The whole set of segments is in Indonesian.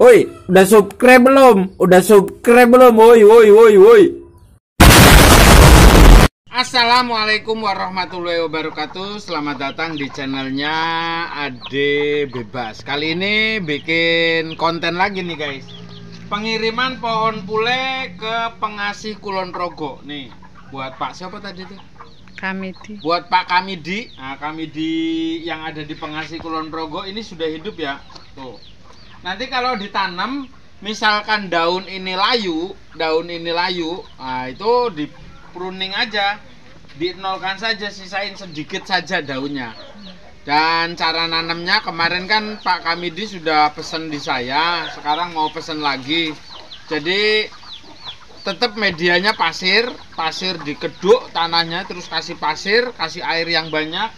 Woi, udah subscribe belum? Udah subscribe belum? Woi, woi, woi, woi. Assalamualaikum warahmatullahi wabarakatuh Selamat datang di channelnya Ade Bebas Kali ini bikin konten lagi nih guys Pengiriman pohon pule ke pengasih Kulon Progo Nih, buat Pak siapa tadi tuh? Kamiti. Buat Pak Kamidi Nah Kamidi yang ada di pengasih Kulon Progo Ini sudah hidup ya Tuh Nanti kalau ditanam, misalkan daun ini layu, daun ini layu, nah itu di pruning aja, dinolkan saja, sisain sedikit saja daunnya. Dan cara nanamnya kemarin kan Pak Kamidi sudah pesen di saya, sekarang mau pesen lagi. Jadi tetap medianya pasir, pasir dikeduk tanahnya, terus kasih pasir, kasih air yang banyak,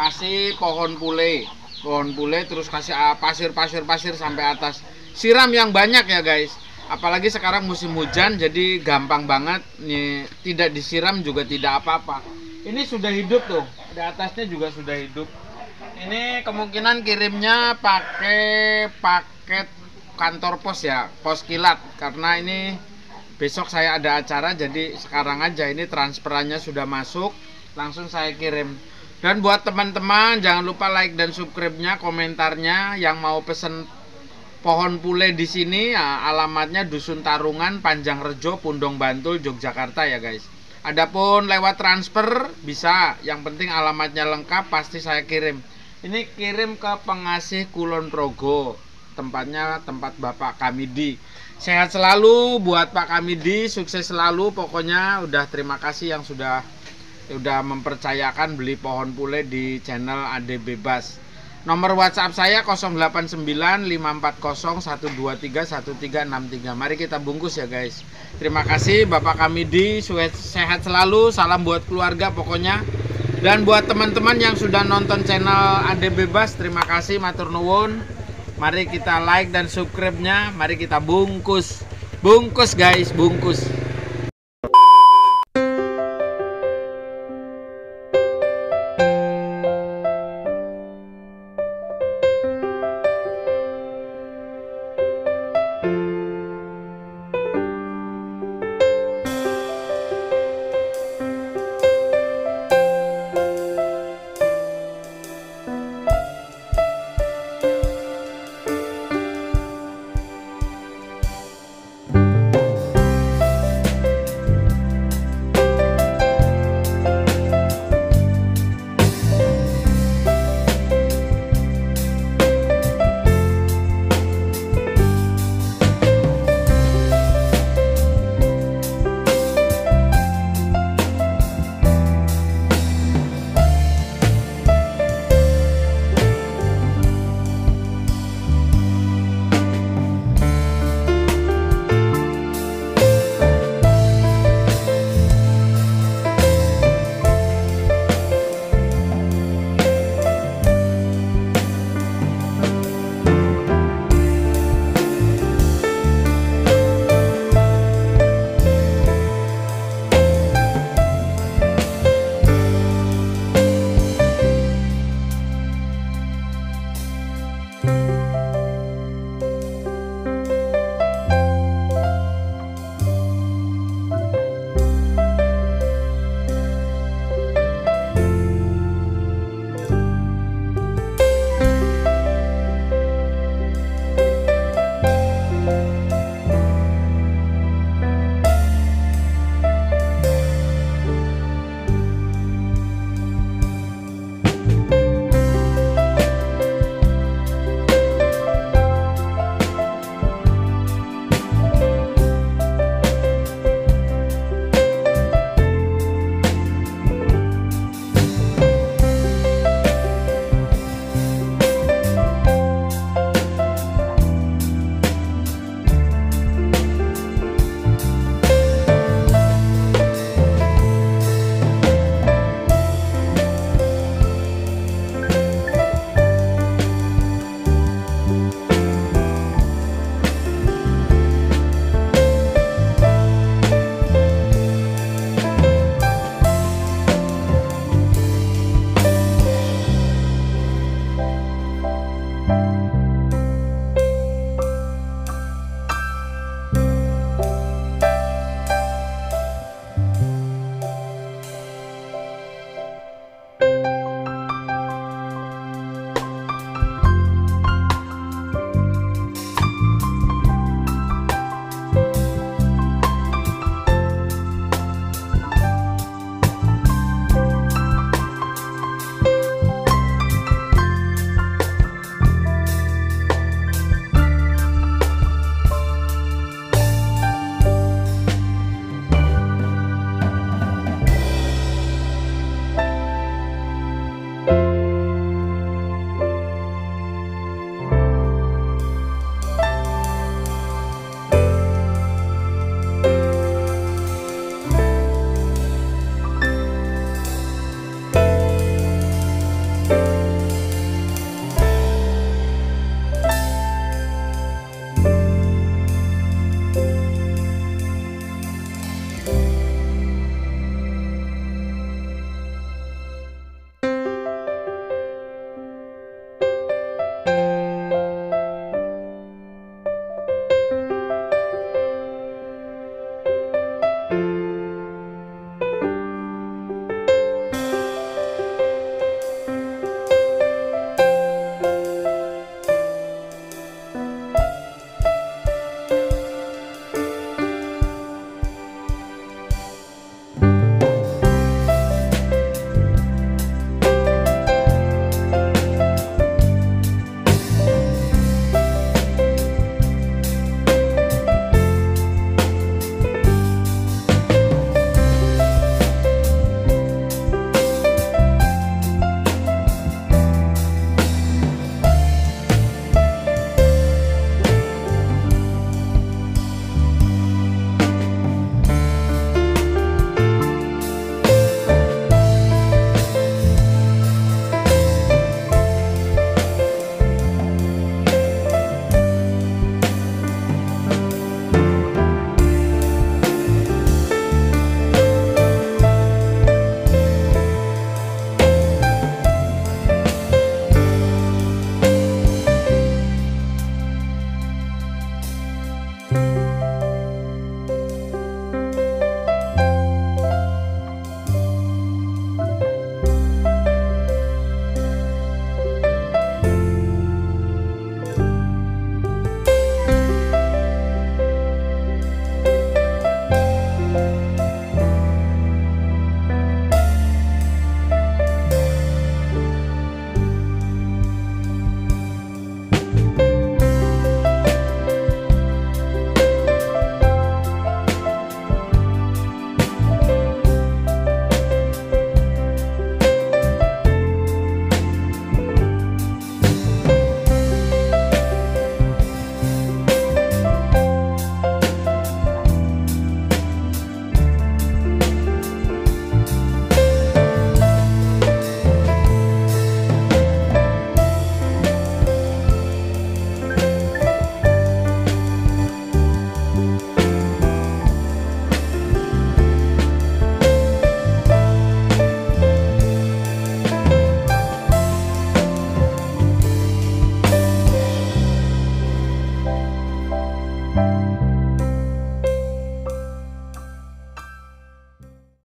kasih pohon pule pohon pule terus kasih ah, pasir pasir pasir sampai atas. Siram yang banyak ya guys. Apalagi sekarang musim hujan jadi gampang banget nih tidak disiram juga tidak apa-apa. Ini sudah hidup tuh. Di atasnya juga sudah hidup. Ini kemungkinan kirimnya pakai paket kantor pos ya pos kilat. Karena ini besok saya ada acara jadi sekarang aja ini transferannya sudah masuk langsung saya kirim dan buat teman-teman jangan lupa like dan subscribe-nya, komentarnya yang mau pesen pohon pule di sini ya, alamatnya Dusun Tarungan, Panjang Rejo, Pundong Bantul, Yogyakarta ya guys. Adapun lewat transfer bisa, yang penting alamatnya lengkap pasti saya kirim. Ini kirim ke pengasih Kulon Progo, tempatnya tempat Bapak Kamidi. Sehat selalu buat Pak Kamidi, sukses selalu. Pokoknya udah terima kasih yang sudah udah mempercayakan beli pohon pule di channel Ade Bebas. Nomor WhatsApp saya 08954012316363. Mari kita bungkus ya guys. Terima kasih Bapak kami di sehat selalu. Salam buat keluarga pokoknya. Dan buat teman-teman yang sudah nonton channel Ade Bebas, terima kasih matur nuwun. Mari kita like dan subscribe-nya. Mari kita bungkus. Bungkus guys, bungkus.